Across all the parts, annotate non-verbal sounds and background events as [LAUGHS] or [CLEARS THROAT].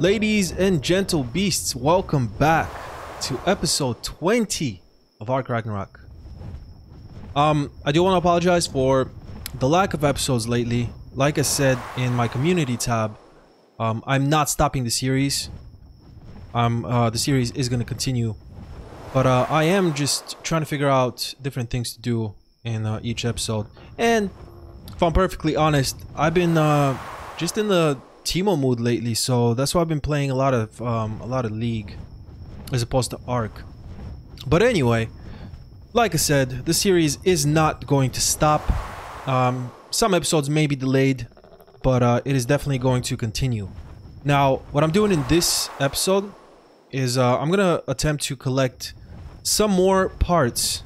Ladies and gentle beasts, welcome back to episode 20 of Ark Ragnarok. Um, I do want to apologize for the lack of episodes lately. Like I said in my community tab, um, I'm not stopping the series. Um, uh, the series is going to continue. But uh, I am just trying to figure out different things to do in uh, each episode. And if I'm perfectly honest, I've been uh, just in the Teemo mood lately, so that's why I've been playing a lot of um, a lot of League as opposed to Ark. But anyway, like I said, the series is not going to stop. Um, some episodes may be delayed, but uh, it is definitely going to continue. Now, what I'm doing in this episode is uh, I'm gonna attempt to collect some more parts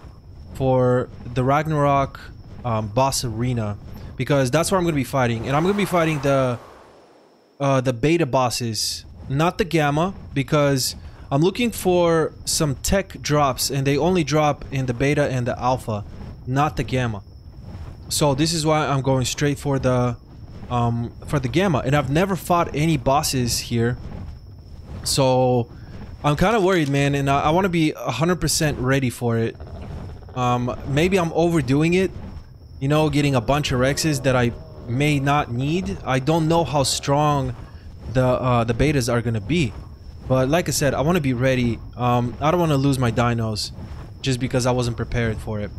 for the Ragnarok um, boss arena because that's where I'm gonna be fighting, and I'm gonna be fighting the uh, the beta bosses, not the gamma, because I'm looking for some tech drops and they only drop in the beta and the alpha, not the gamma. So this is why I'm going straight for the um, for the gamma, and I've never fought any bosses here, so I'm kind of worried, man, and I, I want to be 100% ready for it. Um, maybe I'm overdoing it, you know, getting a bunch of Rexes that I may not need. I don't know how strong the uh, the betas are gonna be, but like I said, I want to be ready. Um, I don't want to lose my dinos just because I wasn't prepared for it.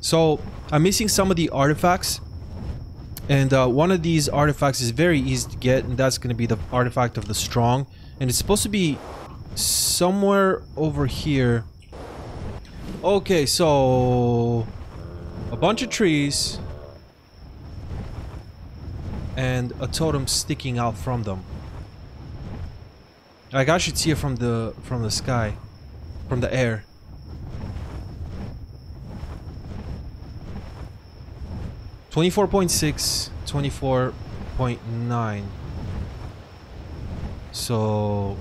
So I'm missing some of the artifacts, and uh, one of these artifacts is very easy to get, and that's gonna be the artifact of the strong, and it's supposed to be somewhere over here. Okay, so a bunch of trees and a totem sticking out from them. Like I should see it from the from the sky, from the air. Twenty-four point six, twenty-four point nine. So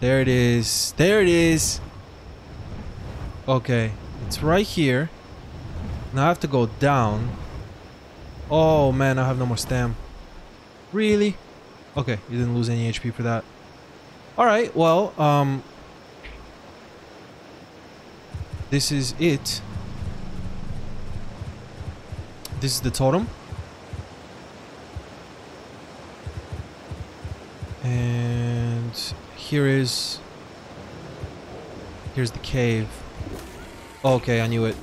there it is. There it is. Okay, it's right here. Now I have to go down. Oh man, I have no more stam. Really? Okay, you didn't lose any HP for that. Alright, well, um... This is it. This is the totem. And here is... Here's the cave. Okay, I knew it.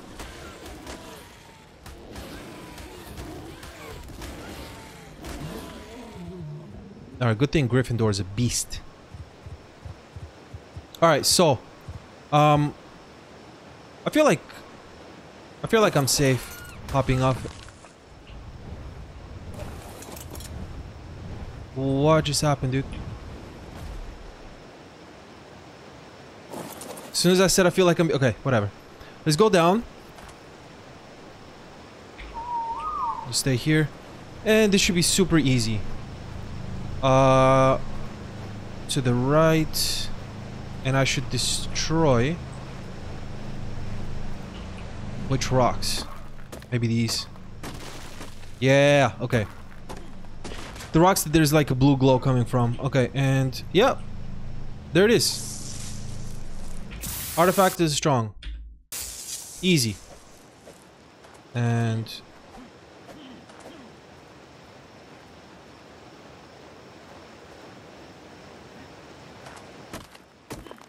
Alright, good thing Gryffindor is a beast. Alright, so... Um... I feel like... I feel like I'm safe hopping off. What just happened, dude? As soon as I said I feel like I'm... Okay, whatever. Let's go down. Just stay here. And this should be super easy. Uh, to the right. And I should destroy... Which rocks? Maybe these. Yeah, okay. The rocks that there's like a blue glow coming from. Okay, and... Yeah. There it is. Artifact is strong. Easy. And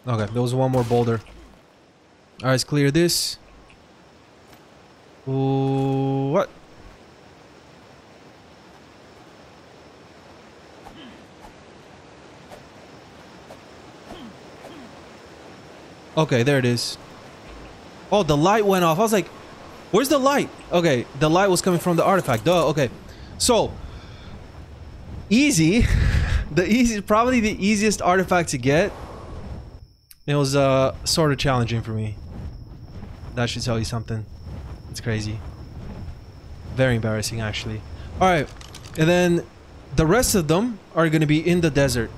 Okay, there was one more boulder. Alright, let's clear this. Ooh, what? Okay, there it is. Oh, the light went off. I was like, where's the light? Okay, the light was coming from the artifact. Duh, okay. So, easy. [LAUGHS] the easy, probably the easiest artifact to get it was uh, sort of challenging for me. That should tell you something. It's crazy. Very embarrassing, actually. Alright, and then the rest of them are going to be in the desert.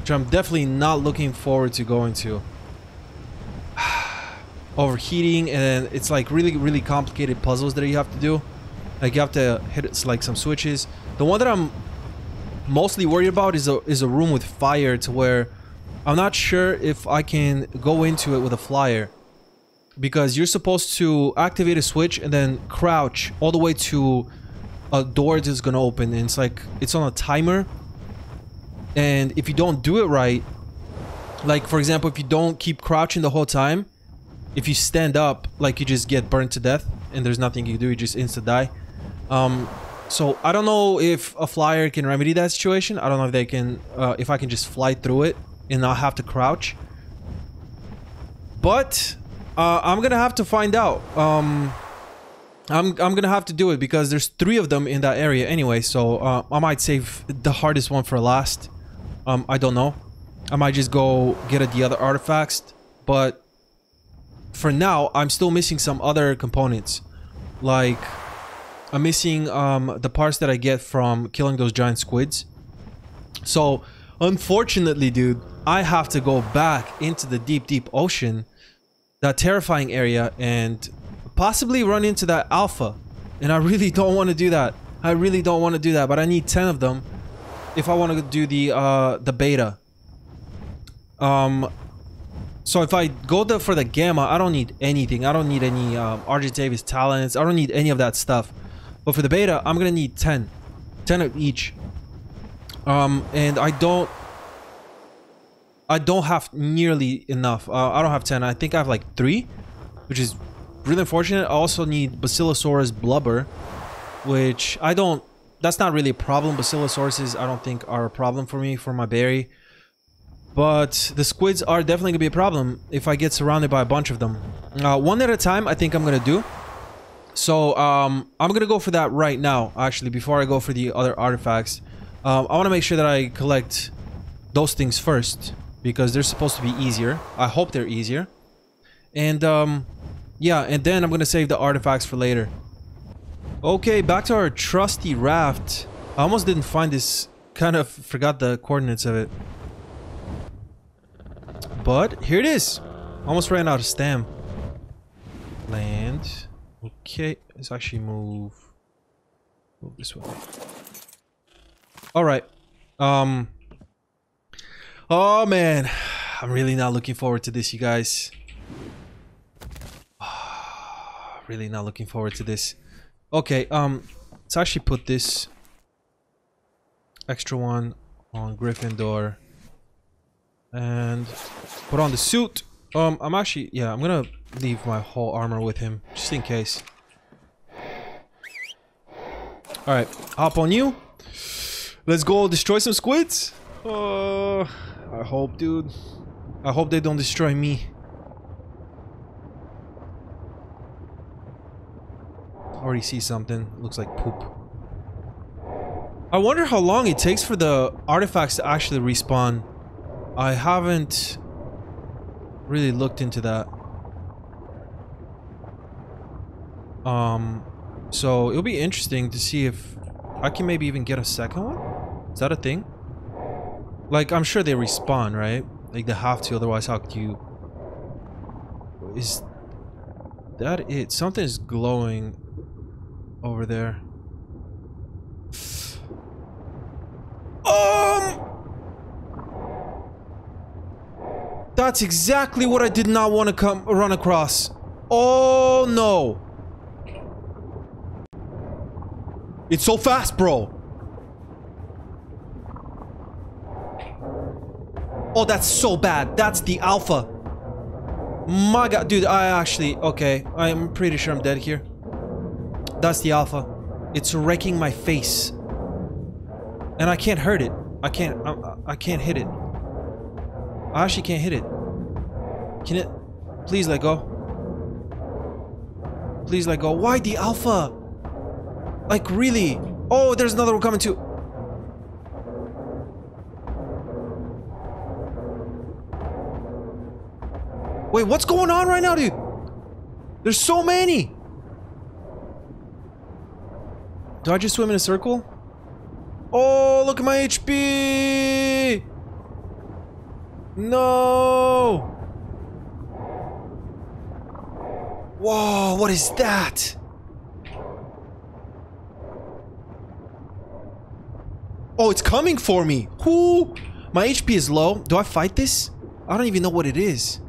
Which I'm definitely not looking forward to going to. [SIGHS] Overheating, and it's like really, really complicated puzzles that you have to do. Like you have to hit like some switches. The one that I'm mostly worried about is a is a room with fire to where I'm not sure if I can go into it with a flyer because you're supposed to activate a switch and then crouch all the way to a door that's gonna open. And it's like it's on a timer. And if you don't do it right like for example if you don't keep crouching the whole time if you stand up like you just get burned to death and there's nothing you can do. You just insta die. Um so I don't know if a flyer can remedy that situation. I don't know if they can, uh, if I can just fly through it and not have to crouch. But uh, I'm gonna have to find out. Um, I'm I'm gonna have to do it because there's three of them in that area anyway. So uh, I might save the hardest one for last. Um, I don't know. I might just go get the other artifacts. But for now, I'm still missing some other components, like I'm missing um, the parts that I get from killing those giant squids. So, unfortunately, dude, I have to go back into the deep, deep ocean, that terrifying area, and possibly run into that alpha. And I really [LAUGHS] don't want to do that. I really don't want to do that, but I need 10 of them if I want to do the uh, the beta. Um, so if I go the, for the gamma, I don't need anything. I don't need any um, Argentavis talons. I don't need any of that stuff. But for the beta, I'm gonna need 10. 10 of each. Um, and I don't... I don't have nearly enough. Uh, I don't have 10. I think I have like 3. Which is really unfortunate. I also need Basilosaurus blubber. Which I don't... That's not really a problem. Basilosauruses I don't think are a problem for me for my berry. But the squids are definitely gonna be a problem if I get surrounded by a bunch of them. Uh, one at a time I think I'm gonna do. So, um, I'm gonna go for that right now, actually, before I go for the other artifacts. Um, I want to make sure that I collect those things first, because they're supposed to be easier. I hope they're easier. And, um, yeah, and then I'm gonna save the artifacts for later. Okay, back to our trusty raft. I almost didn't find this, kind of forgot the coordinates of it. But, here it is. Almost ran out of stam. Land. Okay, let's actually move move this way. Alright. Um Oh man. I'm really not looking forward to this, you guys. [SIGHS] really not looking forward to this. Okay, um let's actually put this extra one on Gryffindor. And put on the suit. Um, I'm actually, yeah, I'm gonna leave my whole armor with him, just in case. Alright, hop on you. Let's go destroy some squids. Uh, I hope, dude. I hope they don't destroy me. Already see something. Looks like poop. I wonder how long it takes for the artifacts to actually respawn. I haven't really looked into that. Um, so it'll be interesting to see if I can maybe even get a second one. Is that a thing? Like, I'm sure they respawn, right? Like, they have to, otherwise how could you... Is that it? Something is glowing over there. [SIGHS] Um... That's exactly what I did not want to come run across. Oh no. It's so fast, bro. Oh, that's so bad. That's the alpha. My god, dude, I actually... Okay, I'm pretty sure I'm dead here. That's the alpha. It's wrecking my face. And I can't hurt it. I can't... I, I can't hit it. I actually can't hit it. Can it... Please let go. Please let go. Why the alpha? Like, really? Oh, there's another one coming too. Wait, what's going on right now, dude? There's so many. Do I just swim in a circle? Oh, look at my HP! No! Whoa, what is that? Oh, it's coming for me. Whoo! My HP is low. Do I fight this? I don't even know what it is.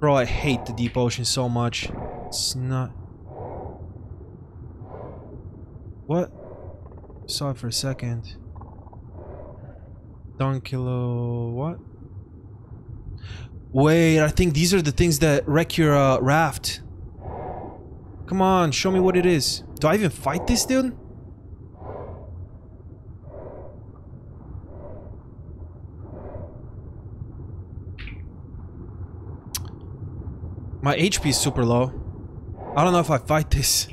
Bro, I hate the deep ocean so much. It's not... What? Saw it for a second. Dunkilo... What? Wait, I think these are the things that wreck your uh, raft. Come on, show me what it is. Do I even fight this dude? My HP is super low. I don't know if I fight this.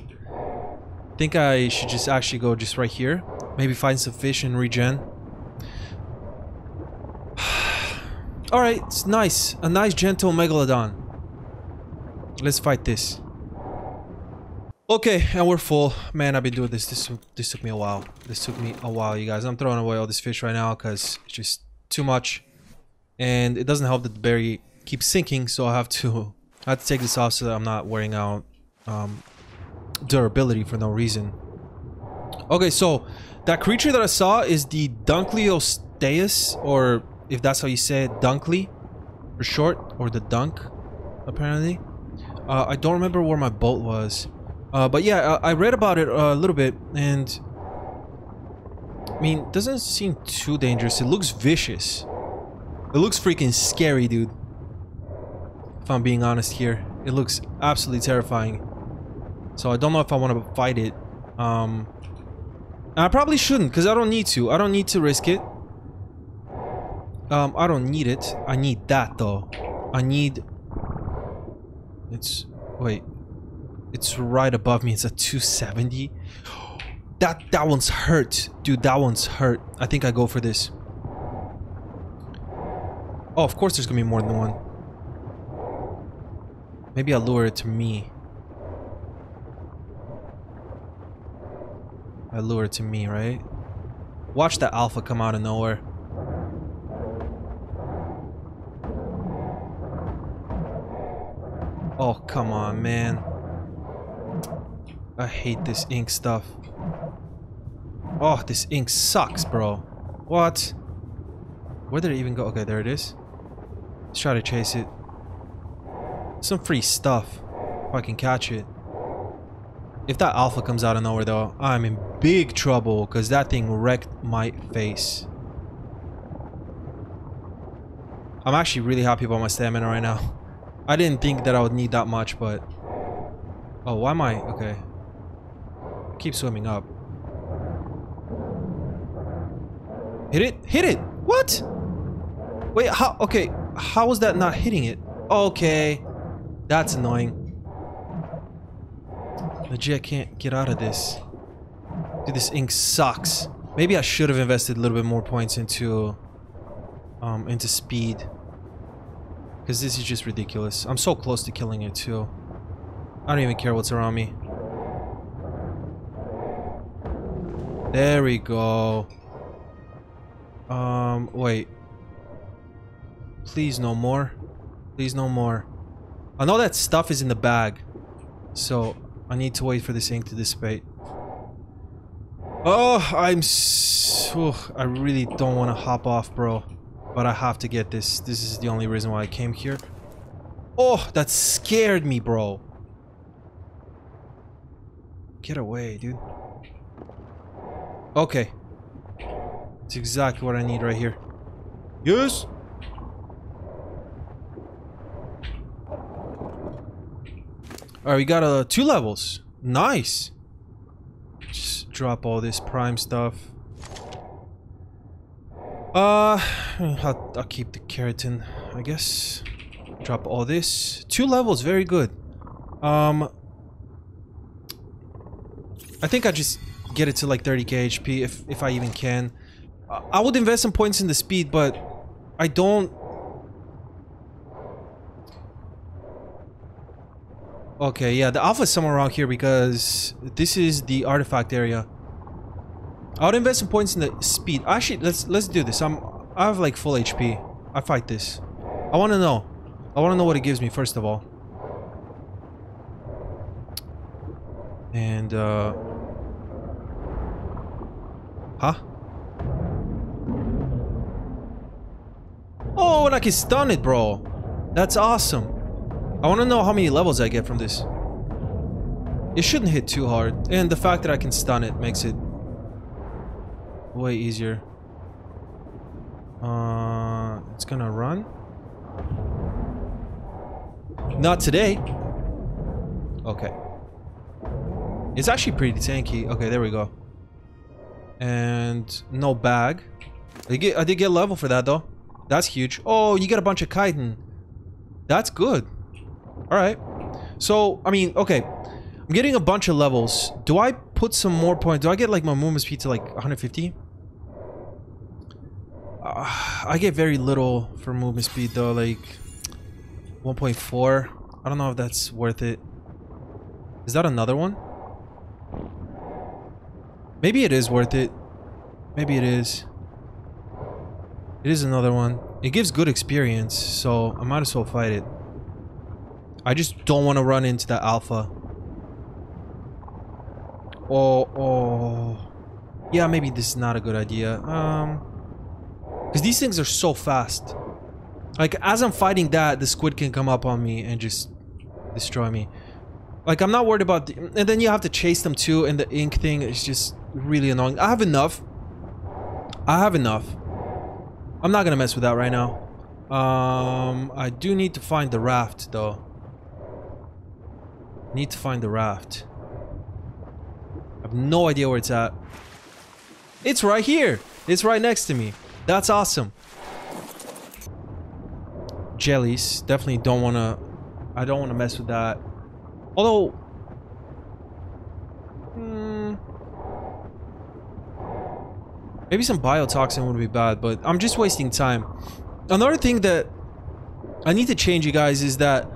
think I should just actually go just right here. Maybe find some fish and regen. [SIGHS] Alright, it's nice. A nice gentle megalodon. Let's fight this. Okay, and we're full. Man, I've been doing this. This this took me a while. This took me a while, you guys. I'm throwing away all this fish right now because it's just too much. And it doesn't help that the berry keeps sinking, so I have to I have to take this off so that I'm not wearing out um, durability for no reason. Okay, so that creature that I saw is the Dunkleosteus, or if that's how you say it, Dunkly for short, or the Dunk, apparently. Uh, I don't remember where my boat was. Uh, but yeah, I, I, read about it a little bit, and... I mean, doesn't seem too dangerous. It looks vicious. It looks freaking scary, dude. If I'm being honest here. It looks absolutely terrifying. So I don't know if I want to fight it. Um, I probably shouldn't, because I don't need to. I don't need to risk it. Um, I don't need it. I need that, though. I need... It's... Wait. It's right above me. It's a 270. [GASPS] That, that one's hurt. Dude, that one's hurt. I think I go for this. Oh, of course there's gonna be more than one. Maybe I'll lure it to me. I lure it to me, right? Watch that alpha come out of nowhere. Oh, come on, man. I hate this ink stuff. Oh, this ink sucks, bro. What? Where did it even go? Okay, there it is. Let's try to chase it. Some free stuff. If I can catch it. If that alpha comes out of nowhere though, I'm in big trouble because that thing wrecked my face. I'm actually really happy about my stamina right now. I didn't think that I would need that much, but... Oh, why am I... Okay. keep swimming up. Hit it? Hit it! What? Wait, how... Okay, how was that not hitting it? Okay. That's annoying. Legit I can't get out of this. Dude, this ink sucks. Maybe I should have invested a little bit more points into... Um, into speed. Because this is just ridiculous. I'm so close to killing it, too. I don't even care what's around me. There we go. Um, wait. Please no more. Please no more. I know that stuff is in the bag. So, I need to wait for this ink to dissipate. Oh, I'm so... I really don't want to hop off, bro. But I have to get this. This is the only reason why I came here. Oh, that scared me, bro. Get away, dude. Okay. It's exactly what I need right here. Yes? Alright, we got uh, two levels. Nice. Just drop all this prime stuff. Uh, I'll, I'll keep the keratin, I guess. Drop all this. Two levels, very good. Um, I think I just get it to like 30k HP if, if I even can. I would invest some points in the speed, but I don't Okay, yeah, the alpha is somewhere around here because this is the artifact area. I would invest some points in the speed. Actually, let's let's do this. I'm I have like full HP. I fight this. I want to know. I want to know what it gives me first of all. And uh Huh? Oh, and I can stun it, bro. That's awesome. I want to know how many levels I get from this. It shouldn't hit too hard. And the fact that I can stun it makes it way easier. Uh, it's gonna run. Not today. Okay. It's actually pretty tanky. Okay, there we go. And no bag. I get, I did get level for that though. That's huge. Oh, you get a bunch of chitin. That's good. Alright. So, I mean, okay. I'm getting a bunch of levels. Do I put some more points? Do I get like my movement speed to like 150? Uh, I get very little for movement speed though, like 1.4. I don't know if that's worth it. Is that another one? Maybe it is worth it. Maybe it is. It is another one. It gives good experience, so I might as well fight it. I just don't want to run into that alpha. Oh, oh. Yeah, maybe this is not a good idea. Um, Because these things are so fast. Like, as I'm fighting that, the squid can come up on me and just destroy me. Like, I'm not worried about... The, and then you have to chase them too, and the ink thing is just really annoying. I have enough. I have enough. I'm not gonna mess with that right now. Um, I do need to find the raft, though. Need to find the raft. I have no idea where it's at. It's right here. It's right next to me. That's awesome. Jellies. Definitely don't want to... I don't want to mess with that. Although... Hmm, maybe some biotoxin wouldn't be bad, but I'm just wasting time. Another thing that I need to change, you guys, is that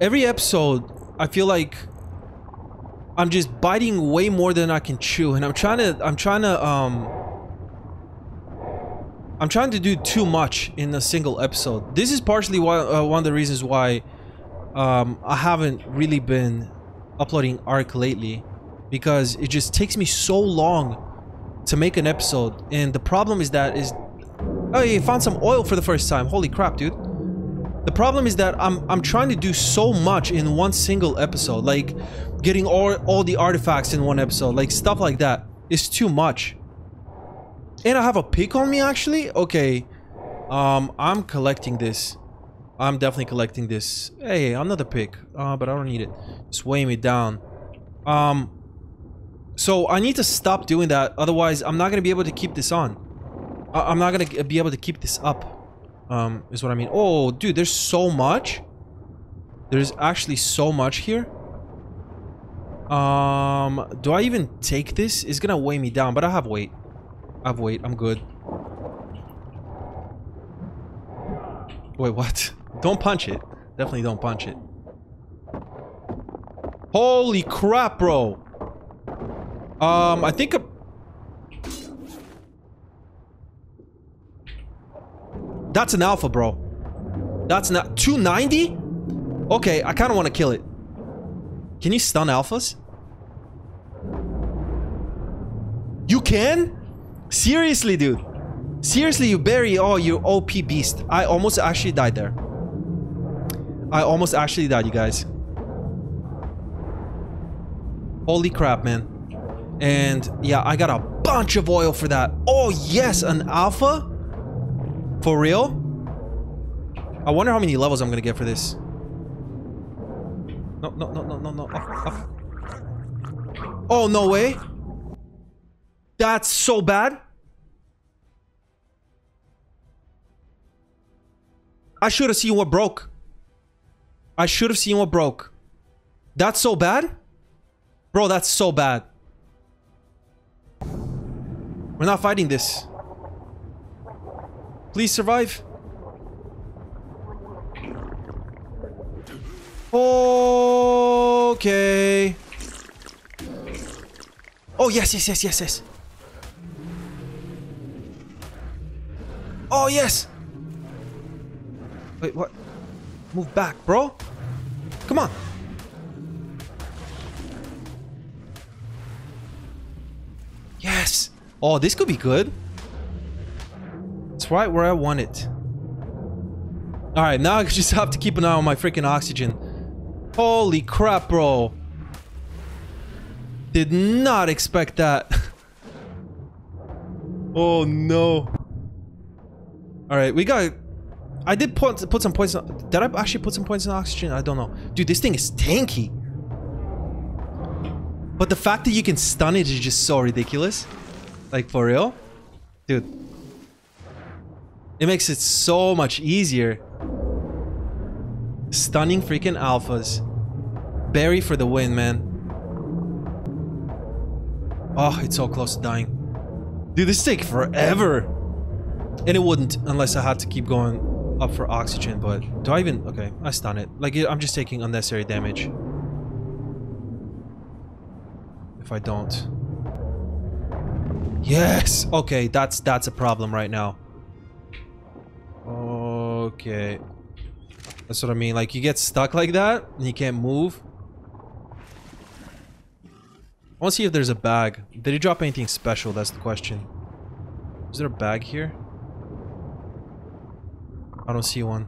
every episode, I feel like I'm just biting way more than I can chew, and I'm trying to, I'm trying to, um, I'm trying to do too much in a single episode. This is partially why, uh, one of the reasons why, um, I haven't really been uploading Ark lately, because it just takes me so long to make an episode, and the problem is that is, oh, you found some oil for the first time. Holy crap, dude. The problem is that I'm I'm trying to do so much in one single episode, like getting all all the artifacts in one episode, like stuff like that. It's too much. And I have a pick on me actually. Okay, um, I'm collecting this. I'm definitely collecting this. Hey, another pick. Uh, but I don't need it. It's weighing me down. Um, so I need to stop doing that. Otherwise, I'm not gonna be able to keep this on. I I'm not gonna be able to keep this up. Um, is what I mean. Oh, dude, there's so much. There's actually so much here. Um, do I even take this? It's gonna weigh me down, but I have weight. I have weight. I'm good. Wait, what? [LAUGHS] Don't punch it. Definitely don't punch it. Holy crap, bro. Um, I think a... That's an alpha, bro. That's not 290? Okay, I kind of want to kill it. Can you stun alphas? You can? Seriously, dude. Seriously, you bury oh you OP beast. I almost actually died there. I almost actually died, you guys. Holy crap, man. And yeah, I got a bunch of oil for that. Oh yes, an alpha? For real? I wonder how many levels I'm gonna get for this. No, no, no, no, no, no. Up, up. Oh, no way. That's so bad. I should have seen what broke. I should have seen what broke. That's so bad? Bro, that's so bad. We're not fighting this. Please survive. Okay. Oh, yes, yes, yes, yes, yes. Oh, yes. Wait, what? Move back, bro. Come on. Yes. Oh, this could be good. Right where I want it. Alright, now I [LAUGHS] just have to keep an eye on my freaking oxygen. Holy crap, bro. Did not expect that. [LAUGHS] oh no. Alright, we got... I did put, put some points... Did I actually put some points in oxygen? I don't know. Dude, this thing is tanky. But the fact that you can stun it is just so ridiculous. Like, for real? Dude. It makes it so much easier. Stunning freaking alphas. Barry for the win, man. Oh, it's so close to dying. Dude, this take forever. And it wouldn't unless I had to keep going up for oxygen, but do I even... Okay, I stun it. Like, I'm just taking unnecessary damage. If I don't. Yes! Okay, that's that's a problem right now. Okay. That's what I mean. Like, you get stuck like that, and you can't move. I want to see if there's a bag. Did he drop anything special? That's the question. Is there a bag here? I don't see one.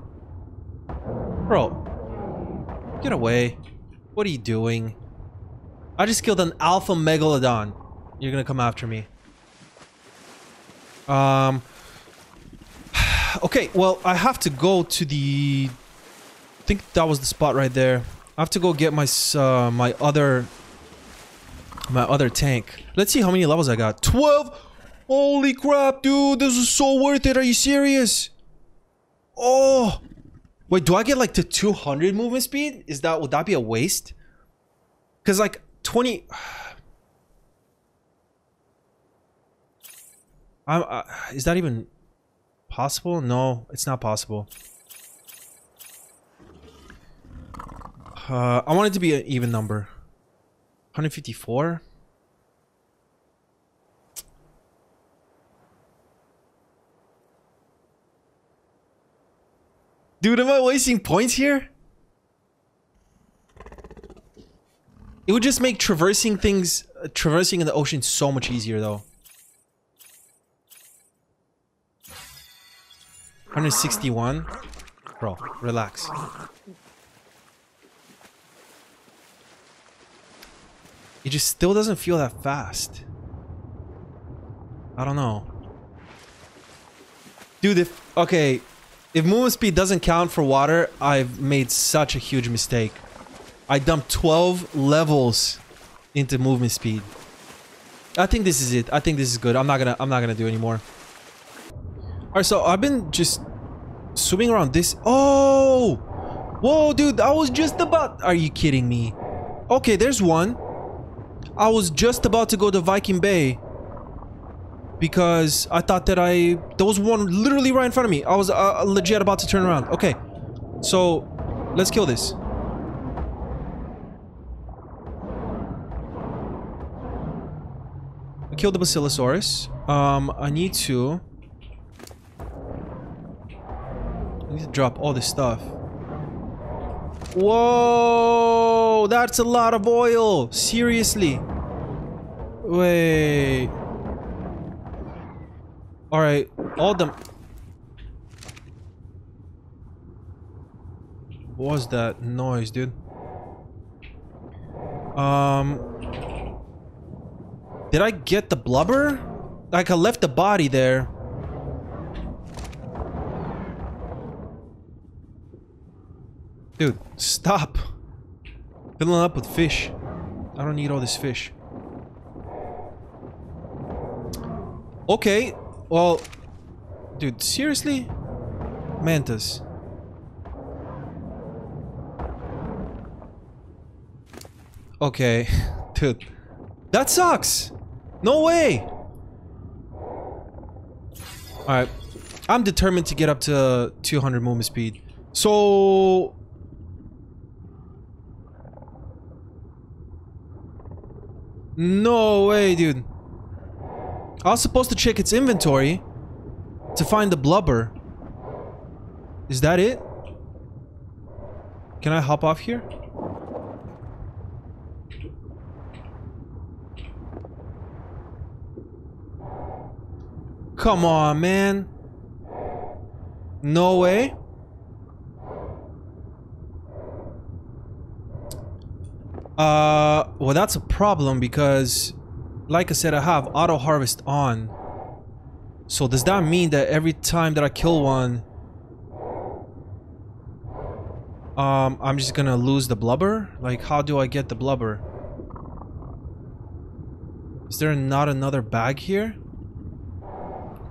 Bro. Get away. What are you doing? I just killed an alpha megalodon. You're gonna come after me. Um. Okay, well, I have to go to the... I think that was the spot right there. I have to go get my uh, my other my other tank. Let's see how many levels I got. 12! Holy crap, dude. This is so worth it. Are you serious? Oh. Wait, do I get like to 200 movement speed? Is that, would that be a waste? Because like 20... [SIGHS] I'm, uh, is that even possible? No, it's not possible. Uh, I want it to be an even number. 154? Dude, am I wasting points here? It would just make traversing things, uh, traversing in the ocean so much easier though. 161? Bro, relax. It just still doesn't feel that fast. I don't know. Dude, if... Okay. If movement speed doesn't count for water, I've made such a huge mistake. I dumped 12 levels into movement speed. I think this is it. I think this is good. I'm not gonna I'm not gonna do anymore. Alright, so I've been just swimming around this. Oh! Whoa, dude, I was just about... Are you kidding me? Okay, there's one. I was just about to go to Viking Bay because I thought that I there was one literally right in front of me. I was uh, legit about to turn around. Okay, so let's kill this. I killed the Basilosaurus. Um, I need to. I need to drop all this stuff. Whoa, that's a lot of oil. Seriously. Wait. Alright, all them. What was that noise, dude? Um. Did I get the blubber? Like I left the body there. Dude, stop. Filling up with fish. I don't need all this fish. Okay, well... Dude, seriously? Mantas. Okay, [LAUGHS] dude. That sucks! No way! Alright. I'm determined to get up to 200 movement speed. So... No way, dude. I was supposed to check its inventory to find the blubber. Is that it? Can I hop off here? Come on, man. No way. Uh, well, that's a problem because, like I said, I have auto harvest on. So does that mean that every time that I kill one, um, I'm just gonna lose the blubber? Like, how do I get the blubber? Is there not another bag here?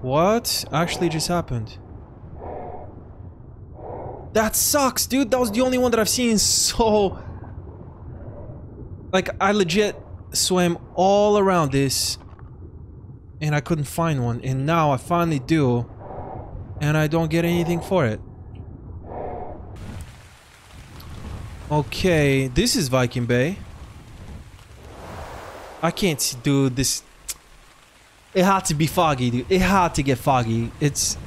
What actually just happened? That sucks, dude. That was the only one that I've seen so... Like, I legit swam all around this and I couldn't find one. And now I finally do and I don't get anything for it. Okay, this is Viking Bay. I can't see, dude, this... It had to be foggy, dude. It had to get foggy. It's...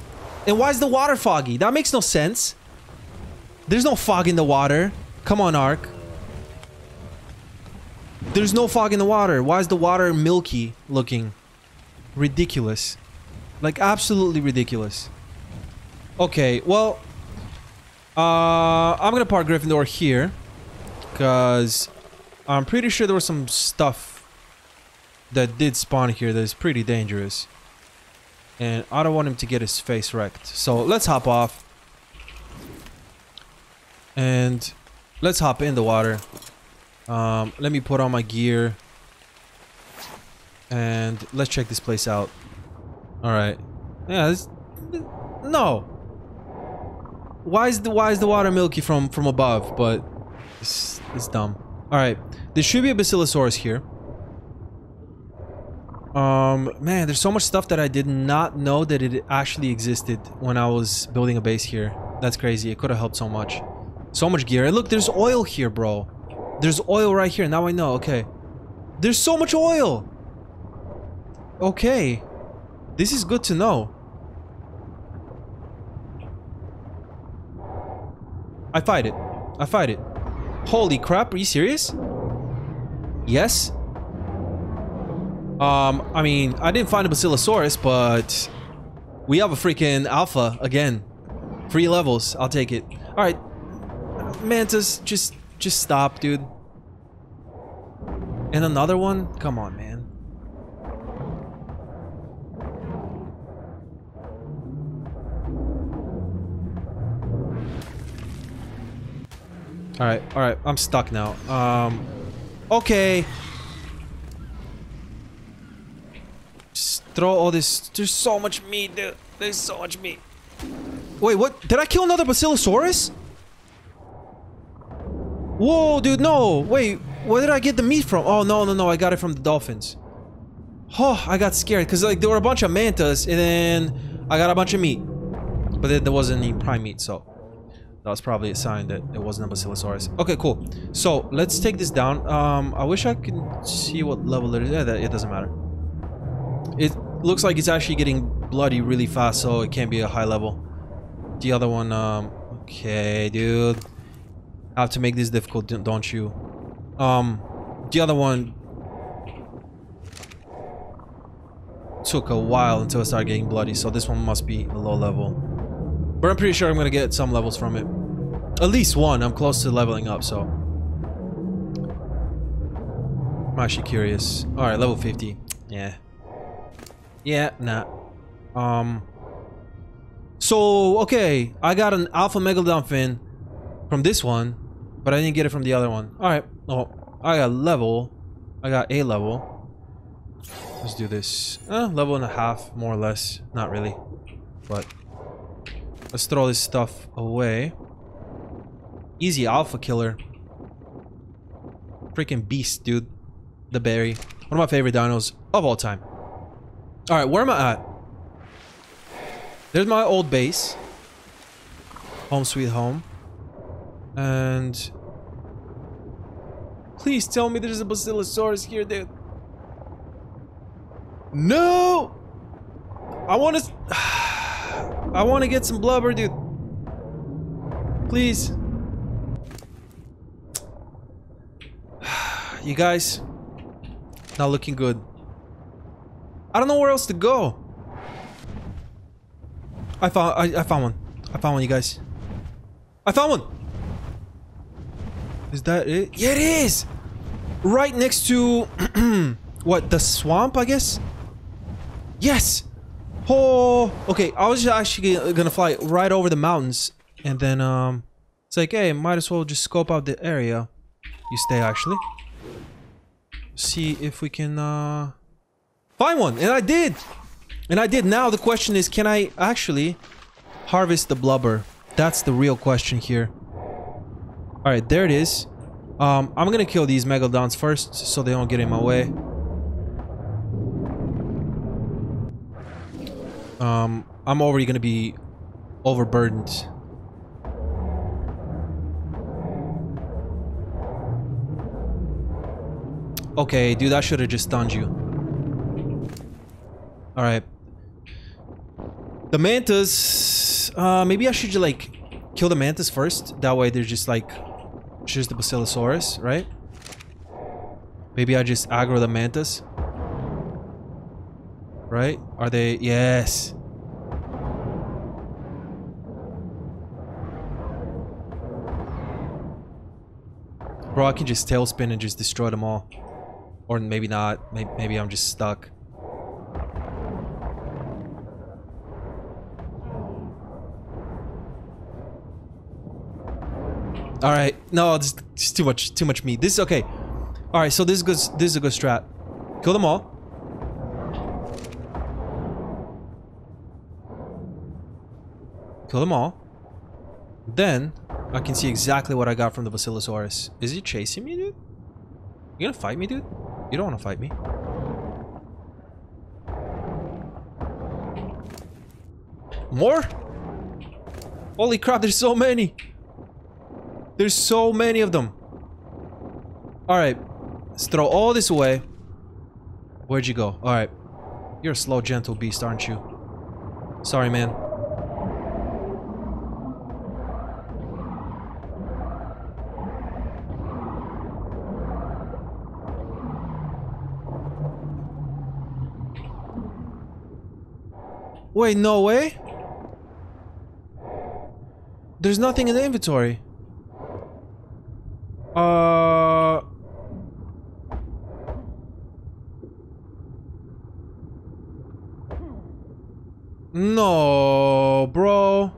And why is the water foggy? That makes no sense. There's no fog in the water. Come on, Ark. There's no fog in the water. Why is the water milky looking? Ridiculous. Like, absolutely ridiculous. Okay, well... Uh, I'm gonna park Gryffindor here. Because I'm pretty sure there was some stuff that did spawn here that is pretty dangerous. And I don't want him to get his face wrecked. So let's hop off. And let's hop in the water. Um, let me put on my gear. And let's check this place out. Alright. Yeah, this... No! Why is the why is the water milky from from above? But it's, it's dumb. All right, there should be a Basilosaurus here. Um, man, there's so much stuff that I did not know that it actually existed when I was building a base here. That's crazy. It could have helped so much. So much gear. And look, there's oil here, bro. There's oil right here. Now I know. Okay. There's so much oil. Okay. This is good to know. I fight it. I fight it. Holy crap, are you serious? Yes? Um, I mean, I didn't find a Basilosaurus, but we have a freaking alpha again. Free levels. I'll take it. Alright. Mantas, just just stop, dude. And another one? Come on, man. Alright, alright. I'm stuck now. Um, okay. Just throw all this... There's so much meat, dude. There's so much meat. Wait, what? Did I kill another Basilosaurus? Whoa, dude, no. Wait, where did I get the meat from? Oh, no, no, no. I got it from the dolphins. Oh, I got scared because like there were a bunch of mantas and then I got a bunch of meat. But then there wasn't any prime meat, so that was probably a sign that it wasn't a Basilosaurus. Okay, cool. So let's take this down. Um, I wish I could see what level it is. Yeah, that, it doesn't matter. It looks like it's actually getting bloody really fast, so it can't be a high level. The other one, um, okay, dude. I have to make this difficult, don't you? Um, the other one took a while until it started getting bloody, so this one must be a low level. But I'm pretty sure I'm gonna get some levels from it. At least one. I'm close to leveling up, so. I'm actually curious. Alright, level 50. Yeah. Yeah, nah. Um. So, okay. I got an Alpha Megalodon fin from this one, but I didn't get it from the other one. Alright. Oh, I got level. I got a level. Let's do this. Eh, level and a half, more or less. Not really. But let's throw this stuff away. Easy alpha killer. Freaking beast, dude. The berry. One of my favorite dinos of all time. Alright, where am I at? There's my old base. Home sweet home. And... Please tell me there's a Basilosaurus here, dude. No! I want to... [SIGHS] I want to get some blubber, dude. Please. [SIGHS] You guys, not looking good. I don't know where else to go. I found I, I found one. I found one, you guys. I found one. Is that it? Yeah, it is. Right next to [CLEARS THROAT] what the swamp, I guess. Yes. Oh, okay. I was actually gonna fly right over the mountains, and then um, it's like, hey, might as well just scope out the area. You stay actually. See if we can uh find one, and I did. And I did. Now the question is, can I actually harvest the blubber? That's the real question here. Alright, there it is. Um, I'm gonna kill these megalodons first, so they don't get in my way. Um, I'm already gonna be overburdened. Okay, dude, I should have just stunned you. Alright. The mantas... Uh, maybe I should just, like, kill the mantas first. That way they're just, like... Just the Basilosaurus, right? Maybe I just aggro the mantas. Right? Are they... Yes. Bro, I can just tailspin and just destroy them all. Or maybe not. Maybe I'm just stuck. All right. No, this, is too much. Too much meat. This is okay. All right. So this is good. This is a good strat. Kill them all. Kill them all. Then I can see exactly what I got from the Basilosaurus. Is he chasing me, dude? You gonna fight me, dude? You don't want to fight me. More? Holy crap, there's so many. There's so many of them. Alright. Let's throw all this away. Where'd you go? Alright. You're a slow, gentle beast, aren't you? Sorry, man. Wait, no way? There's nothing in the inventory. Uh... No, bro.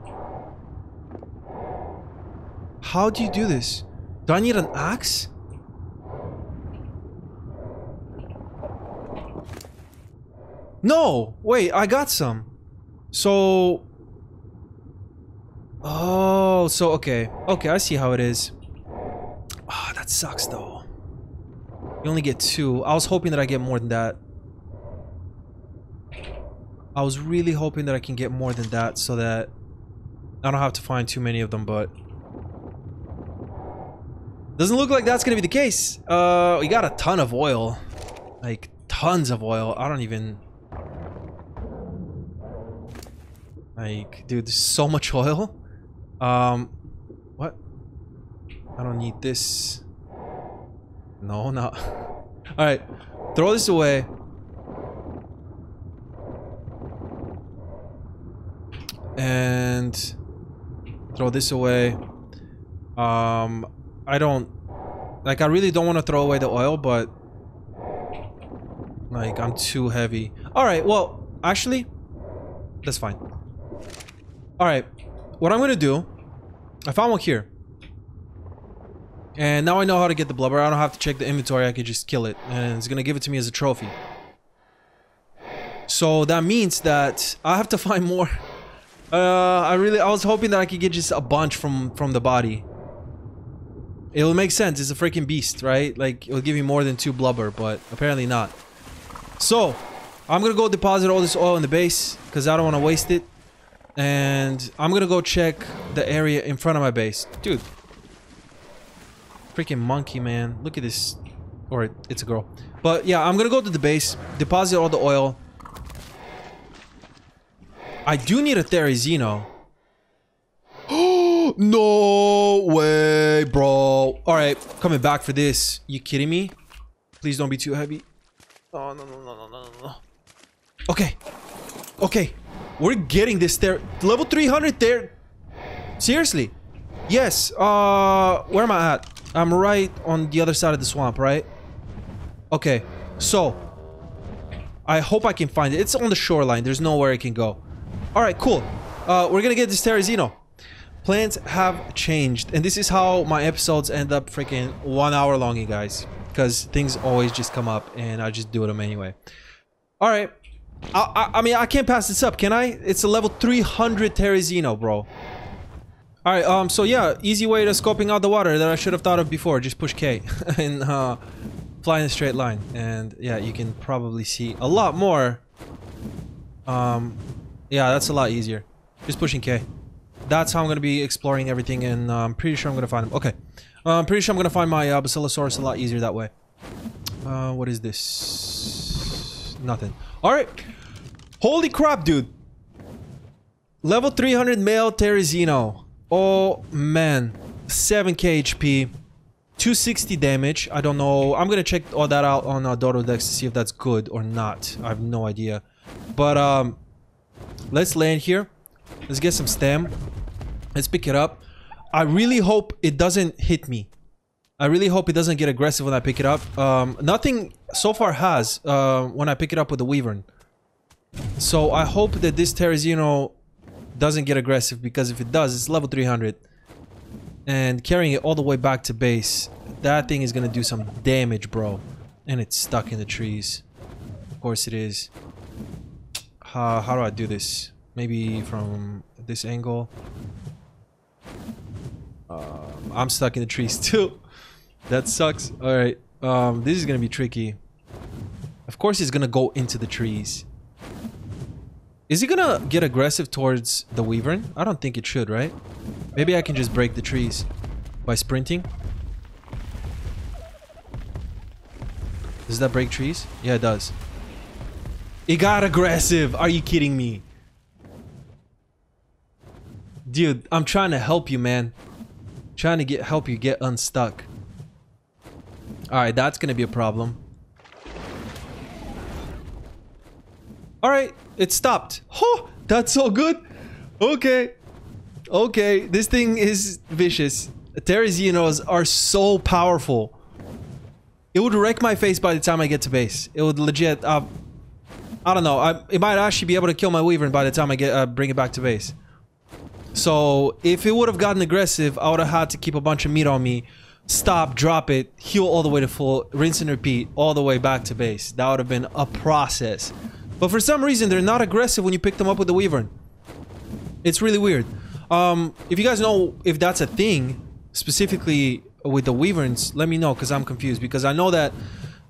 How do you do this? Do I need an axe? No! Wait, I got some. So... Oh, so okay. Okay, I see how it is. Ah, oh, that sucks though. You only get two. I was hoping that I get more than that. I was really hoping that I can get more than that so that I don't have to find too many of them, but... Doesn't look like that's gonna be the case. Uh, we got a ton of oil. Like, tons of oil. I don't even... Like, dude, there's so much oil. Um, what? I don't need this. No, no. [LAUGHS] Alright, throw this away. And throw this away. Um, I don't... Like, I really don't want to throw away the oil, but... Like, I'm too heavy. Alright, well, actually, that's fine. Alright, what I'm gonna do, I found one here. And now I know how to get the blubber. I don't have to check the inventory, I can just kill it. And it's gonna give it to me as a trophy. So that means that I have to [LAUGHS] find more. Uh, I really, I was hoping that I could get just a bunch from, from the body. It'll make sense, it's a freaking beast, right? Like, it'll give you more than two blubber, but apparently not. So, I'm gonna go deposit all this oil in the base, because I don't want to waste it. And I'm gonna go check the area in front of my base. Dude. Freaking monkey, man. Look at this. Or it's a girl. But yeah, I'm gonna go to the base, deposit all the oil. I do need a Therizino. No way, bro. Alright, coming back for this. You kidding me? Please don't be too heavy. Oh, no, no, no, no, no, no. Okay. Okay. We're getting this there. Level 300 there. Seriously. Yes. Uh, where am I at? I'm right on the other side of the swamp, right? Okay. So. I hope I can find it. It's on the shoreline. There's nowhere it can go. Alright, cool. Uh, we're gonna get this Therizino. Plans have changed. And this is how my episodes end up freaking one hour long, you guys. Because things always just come up and I just do them anyway. Alright. I, I, I mean, I can't pass this up, can I? It's a level 300 Therizino, bro. Alright, um, so yeah, easy way to scoping out the water that I should have thought of before. Just push K [LAUGHS] and uh, fly in a straight line. And yeah, you can probably see a lot more. Um, yeah, that's a lot easier. Just pushing K. That's how I'm going to be exploring everything and uh, I'm pretty sure I'm going to find them. Okay. Uh, I'm pretty sure I'm going to find my uh, Basilosaurus a lot easier that way. Uh, what is this? Nothing. Alright. Holy crap, dude. Level 300 male Therizino. Oh, man. 7k HP. 260 damage. I don't know. I'm gonna check all that out on uh, Dododex to see if that's good or not. I have no idea. But, um... Let's land here. Let's get some stem. Let's pick it up. I really hope it doesn't hit me. I really hope it doesn't get aggressive when I pick it up. Um, nothing so far has uh, when I pick it up with the Wyvern. So I hope that this Therizino doesn't get aggressive because if it does, it's level 300. And carrying it all the way back to base, that thing is gonna do some damage, bro. And it's stuck in the trees. Of course it is. How, how do I do this? Maybe from this angle. Um, I'm stuck in the trees [LAUGHS] too. that sucks. Alright. Um, this is gonna be tricky. Of course he's gonna go into the trees. Is he gonna get aggressive towards the Wyvern? I don't think it should, right? Maybe I can just break the trees by sprinting. Does that break trees? Yeah, it does. It got aggressive. Are you kidding me? Dude, I'm trying to help you, man. Trying to get help you get unstuck. Alright, that's gonna be a problem. Alright, it stopped. Oh, that's so good. Okay. Okay, this thing is vicious. Therizinos are so powerful. It would wreck my face by the time I get to base. It would legit, uh, I don't know. I, it might actually be able to kill my Wyvern by the time I get uh, bring it back to base. So if it would have gotten aggressive, I would have had to keep a bunch of meat on me, stop, drop it, heal all the way to full, rinse and repeat all the way back to base. That would have been a process. But for some reason, they're not aggressive when you pick them up with the Wyvern. It's really weird. Um, if you guys know if that's a thing, specifically with the Wyverns, let me know because I'm confused. Because I know that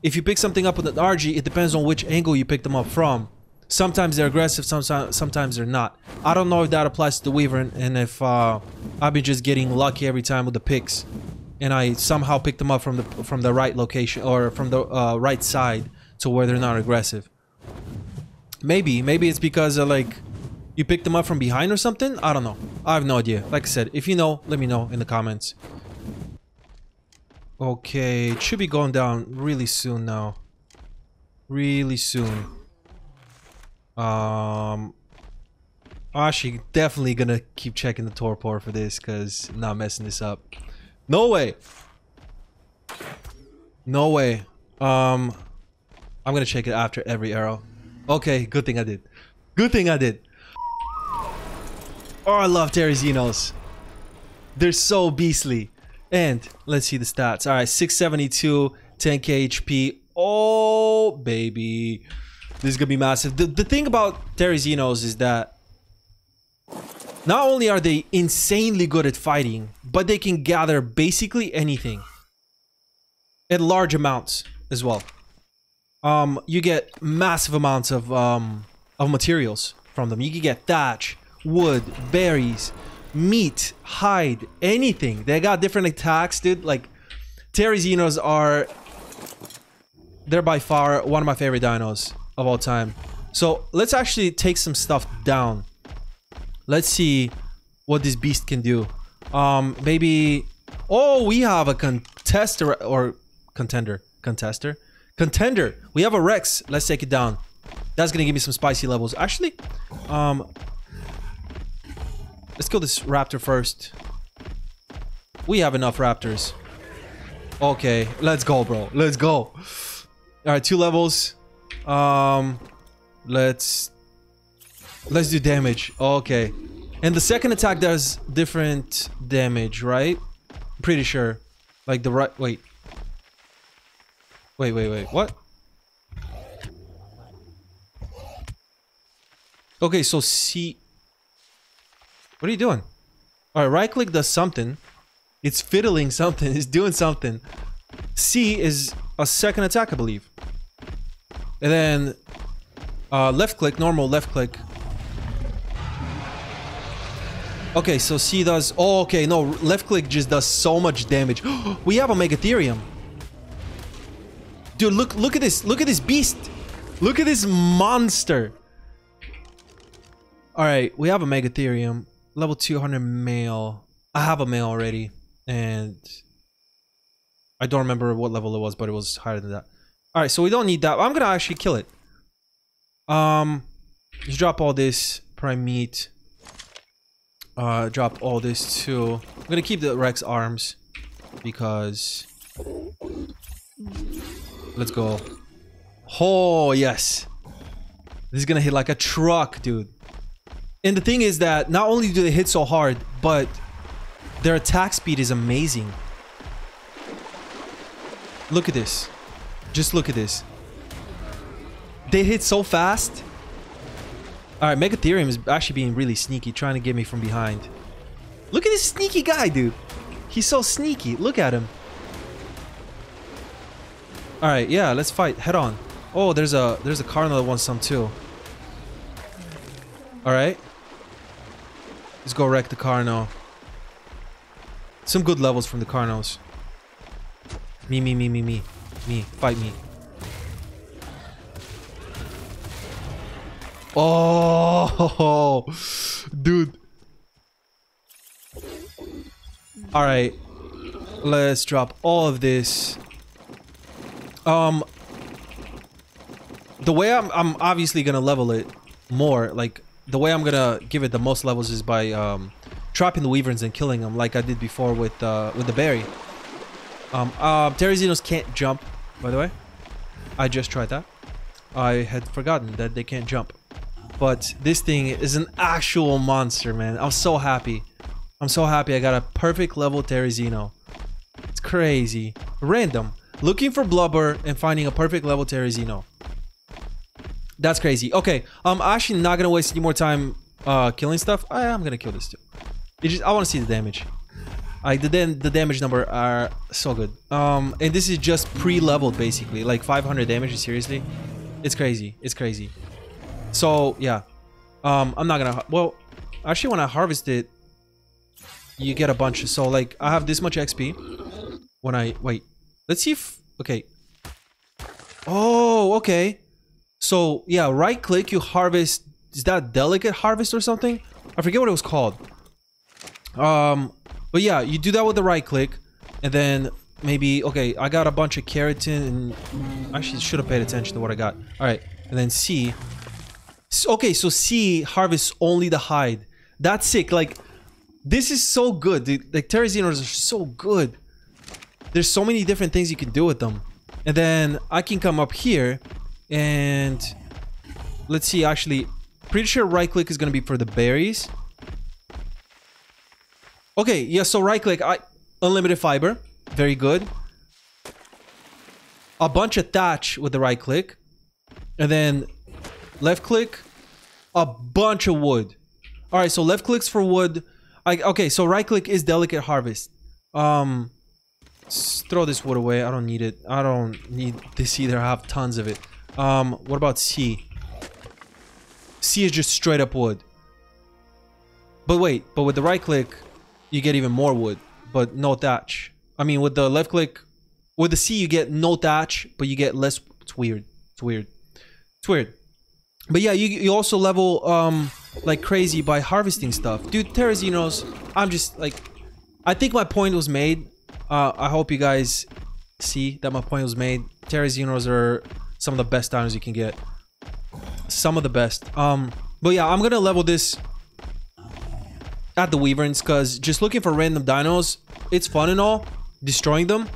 if you pick something up with an RG, it depends on which angle you pick them up from. Sometimes they're aggressive, sometimes sometimes they're not. I don't know if that applies to the Wyvern and if uh, I've been just getting lucky every time with the picks. And I somehow pick them up from the from the right location or from the uh, right side to where they're not aggressive. Maybe, maybe it's because uh, like you picked them up from behind or something? I don't know. I have no idea. Like I said, if you know, let me know in the comments. Okay, it should be going down really soon now. Really soon. Um, actually, definitely gonna keep checking the torpor for this because I'm not messing this up. No way. No way. Um, I'm gonna check it after every arrow. Okay, good thing I did. Good thing I did. Oh, I love Therizinos. They're so beastly. And let's see the stats. All right, 672, 10k HP. Oh, baby. This is to be massive. The, the thing about Therizinos is that not only are they insanely good at fighting, but they can gather basically anything. At large amounts as well um, you get massive amounts of um, of materials from them. You can get thatch, wood, berries, meat, hide, anything. They got different attacks, dude. Like Therizinos are they're by far one of my favorite dinos of all time. So let's actually take some stuff down. Let's see what this beast can do. Um, maybe. Oh, we have a contester or contender, contester. Contender. We have a Rex. Let's take it down. That's gonna give me some spicy levels. Actually, um, let's kill this raptor first. We have enough raptors. Okay, let's go, bro. Let's go. All right, two levels. Um, let's let's do damage. Okay, and the second attack does different damage, right? I'm pretty sure. Like the right. Wait. Wait, wait, wait. What? Okay, so C. What are you doing? All right, right click does something. It's fiddling something. [LAUGHS] It's doing something. C is a second attack, I believe. And then uh, left click, normal left click. Okay, so C does... Oh, okay, no, left click just does so much damage. [GASPS] we have a Megatherium. Dude, look, look at this. Look at this beast. Look at this monster. All right, we have a Megatherium. Level 200 male. I have a male already. And I don't remember what level it was, but it was higher than that. All right, so we don't need that. I'm gonna actually kill it. Um, just drop all this prime meat. Uh, drop all this too. I'm gonna keep the Rex arms because. Let's go. Oh yes, this is gonna hit like a truck, dude. And the thing is that not only do they hit so hard, but their attack speed is amazing. Look at this. Just look at this. They hit so fast. Alright, Megatherium is actually being really sneaky, trying to get me from behind. Look at this sneaky guy, dude. He's so sneaky. Look at him. Alright, yeah, let's fight. Head on. Oh, there's a there's a Cardinal that wants some too. Alright. Let's go wreck the Carno. Some good levels from the Carnos. Me, me, me, me, me. Me. Fight me. Oh, [LAUGHS] dude. Alright. Let's drop all of this. Um, the way I'm, I'm obviously gonna level it more, like, the way I'm gonna give it the most levels is by, um, trapping the Wyverns and killing them like I did before with, uh, with the berry. Um, uh, Therizinos can't jump, by the way. I just tried that. I had forgotten that they can't jump. But this thing is an actual monster, man. I'm so happy. I'm so happy I got a perfect level Therizino. It's crazy. Random. Looking for Blubber and finding a perfect level Therizino. That's crazy. Okay, I'm actually not gonna waste any more time uh, killing stuff. I am gonna kill this too. It just I want to see the damage. Like the the damage number are so good. Um, and this is just pre-leveled basically, like 500 damage. Seriously, it's crazy. It's crazy. So yeah, um, I'm not gonna. Well, actually, when I harvest it, you get a bunch. So like, I have this much XP. When I wait, let's see if okay. Oh, okay. So yeah, right click, you harvest. Is that delicate harvest or something? I forget what it was called. Um, but yeah, you do that with the right click, and then maybe okay, I got a bunch of keratin, and actually should have paid attention to what I got. All right, and then C. Okay, so C harvests only the hide. That's sick. Like, this is so good. Dude. Like Therizinos are so good. There's so many different things you can do with them. And then I can come up here and let's see actually pretty sure right click is gonna be for the berries Okay, yeah, so right click, I unlimited fiber. Very good. A bunch of thatch with the right click. And then left click, a bunch of wood. All right, so left clicks for wood. I, okay, so right click is delicate harvest. Um, throw this wood away. I don't need it. I don't need this either. I have tons of it. Um, what about C? C is just straight up wood. But wait, but with the right click, you get even more wood, but no thatch. I mean, with the left click, with the C, you get no thatch, but you get less. It's weird. It's weird. It's weird. But yeah, you, you also level um like crazy by harvesting stuff. Dude, Therizinos, I'm just like, I think my point was made. Uh, I hope you guys see that my point was made. Therizinos are some of the best dinos you can get. some of the best. Um, but yeah, I'm gonna level this at the Wyverns because just looking for random dinos, it's fun and all, destroying them,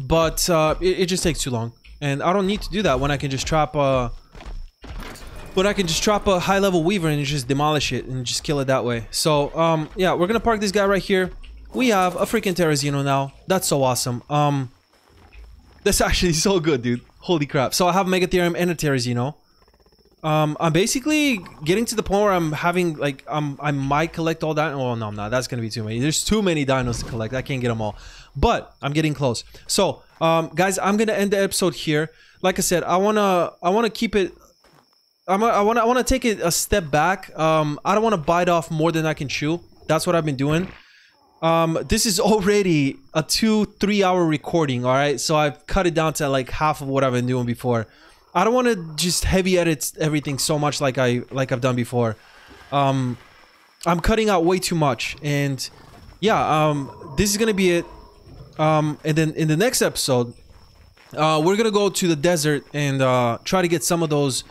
but uh, it, it just takes too long. And I don't need to do that when I can just trap a... When I can just trap a high level Wyvern and just demolish it and just kill it that way. So, um, yeah, we're gonna park this guy right here. We have a freaking Therizino now. That's so awesome. Um, that's [LAUGHS] actually so good, dude. Holy crap. So I have Megatherium and a Therizino. Um, I'm basically getting to the point where I'm having, like, I'm I might collect all that. Oh, no, I'm not. That's gonna be too many. There's too many dinos to collect. I can't get them all. But, I'm getting close. So, um, guys, I'm gonna end the episode here. Like I said, I wanna, I wanna keep it I'm I want to I want to take it a step back. Um, I don't want to bite off more than I can chew. That's what I've been doing. Um, this is [LAUGHS] already a two three hour recording. All right, so I've cut it down to like half of what I've been doing before. I don't want to just heavy edit everything so much like I like I've done before. Um, I'm cutting out way too much, and yeah, um, this is gonna be it. Um, and then in the next episode, uh, we're gonna go to the desert and uh, try to get some of those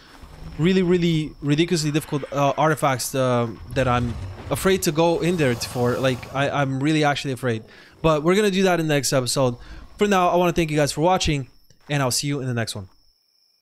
really, really ridiculously difficult uh, artifacts uh, that I'm afraid to go in there for. Like, I, I'm really actually afraid. But we're gonna do that in the next episode. For now, I want to thank you guys for watching, and I'll see you in the next one.